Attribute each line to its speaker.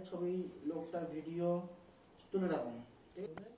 Speaker 1: ছবি লোকটার ভিডিও তুলে রাখুন। ঠিক আছে